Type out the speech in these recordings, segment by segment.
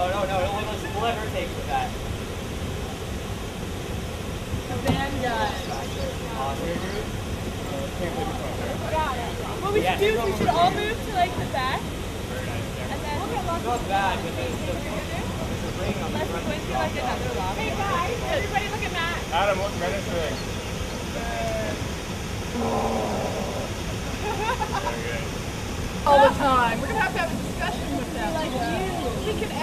Oh, no, no, no, let's, we'll let her take the back. What we should do is we should all move to like the back. And then It's not bad, but there's, there's a ring on the let's front. go into like another lobby. Hey guys, everybody look at Matt. Adam, what's Menace doing? all the time. We're gonna have to have a discussion with them. Like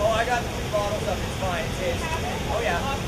Oh, I got three bottles of it. It's fine. It's his. Oh, yeah.